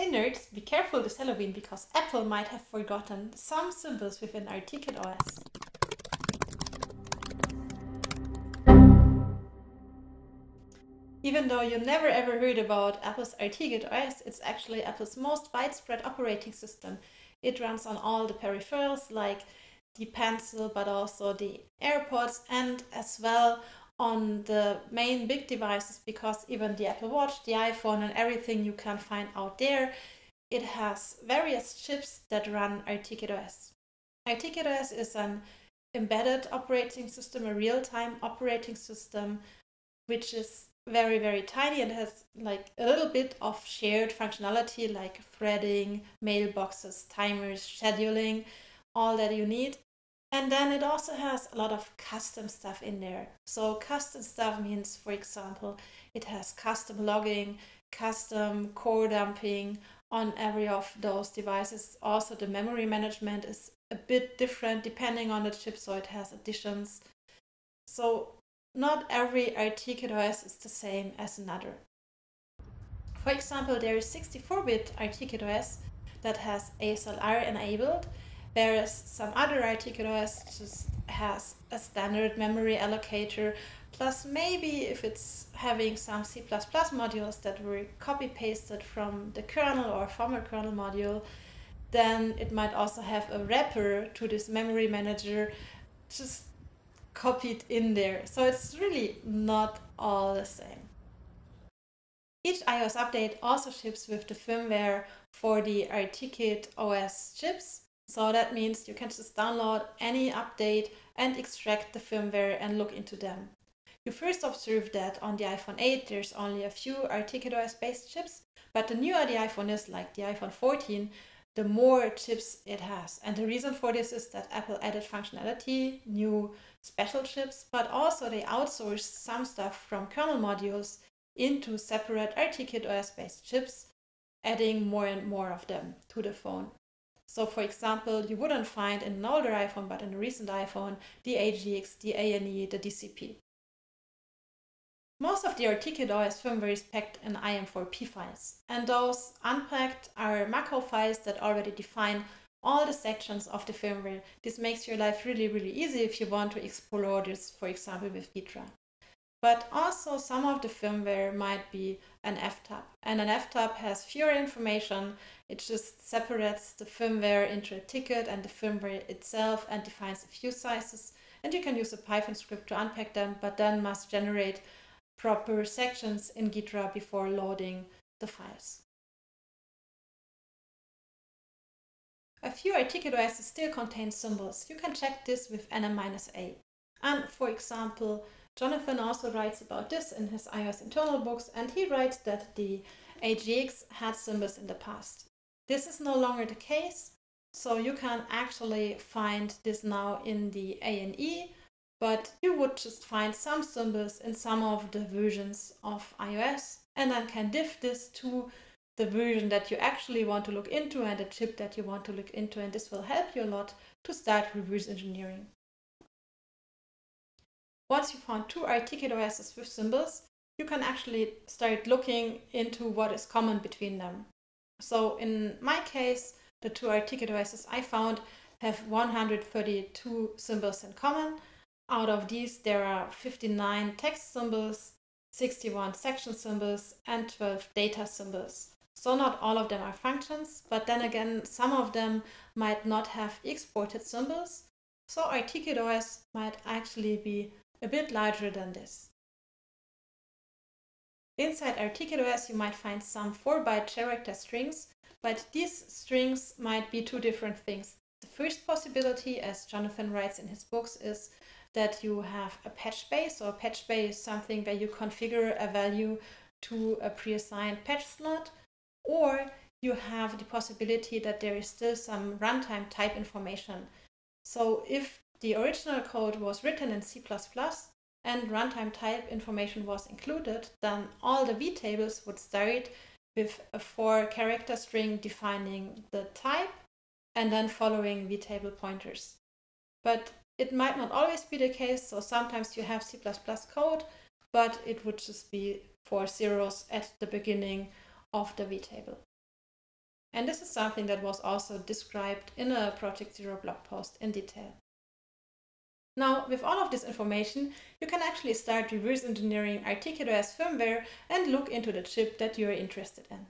Hey nerds, be careful this Halloween because Apple might have forgotten some symbols within RTKit OS. Even though you never ever heard about Apple's RTKit OS, it's actually Apple's most widespread operating system. It runs on all the peripherals like the Pencil, but also the AirPods, and as well on the main big devices because even the Apple Watch, the iPhone, and everything you can find out there, it has various chips that run RTKit OS is an embedded operating system, a real-time operating system, which is very, very tiny and has like a little bit of shared functionality like threading, mailboxes, timers, scheduling, all that you need. And then it also has a lot of custom stuff in there. So custom stuff means, for example, it has custom logging, custom core dumping on every of those devices. Also the memory management is a bit different depending on the chip, so it has additions. So not every RTKit OS is the same as another. For example, there is 64-bit RTKit OS that has ASLR enabled, whereas some other OS just has a standard memory allocator, plus maybe if it's having some C++ modules that were copy-pasted from the kernel or former kernel module, then it might also have a wrapper to this memory manager just copied in there. So it's really not all the same. Each iOS update also ships with the firmware for the RTKit OS chips. So that means you can just download any update and extract the firmware and look into them. You first observe that on the iPhone 8 there's only a few RTKit OS based chips, but the newer the iPhone is, like the iPhone 14, the more chips it has. And the reason for this is that Apple added functionality, new special chips, but also they outsourced some stuff from kernel modules into separate RTKit OS based chips, adding more and more of them to the phone. So for example, you wouldn't find in an older iPhone, but in a recent iPhone, the AGX, the ANE, the DCP. Most of the OS firmware is packed in IM4P files, and those unpacked are Mach-O files that already define all the sections of the firmware. This makes your life really, really easy if you want to explore this, for example, with Ghidra. But also some of the firmware might be an ftab, and an ftab has fewer information. It just separates the firmware into a ticket and the firmware itself and defines a few sizes. And you can use a Python script to unpack them, but then must generate proper sections in Ghidra before loading the files. A few RTKit OSs still contain symbols. You can check this with nm-a. And for example, Jonathan also writes about this in his iOS internal books, and he writes that the AGX had symbols in the past. This is no longer the case, so you can actually find this now in the ANE, but you would just find some symbols in some of the versions of iOS and then can diff this to the version that you actually want to look into and the chip that you want to look into and this will help you a lot to start reverse engineering. Once you found two OSs with symbols, you can actually start looking into what is common between them. So in my case, the two OSs I found have 132 symbols in common out of these, there are 59 text symbols, 61 section symbols, and 12 data symbols. So not all of them are functions, but then again, some of them might not have exported symbols. So RTKit OS might actually be a bit larger than this. Inside RTKit OS, you might find some 4-byte character strings, but these strings might be two different things. The first possibility, as Jonathan writes in his books, is that you have a patch bay. So a patch bay is something where you configure a value to a pre-assigned patch slot, or you have the possibility that there is still some runtime type information. So if the original code was written in C++ and runtime type information was included, then all the vtables would start with a four character string defining the type and then following vtable pointers. But it might not always be the case, so sometimes you have C++ code, but it would just be four zeros at the beginning of the vtable. And this is something that was also described in a Project Zero blog post in detail. Now, with all of this information, you can actually start reverse engineering RTKitOS firmware and look into the chip that you're interested in.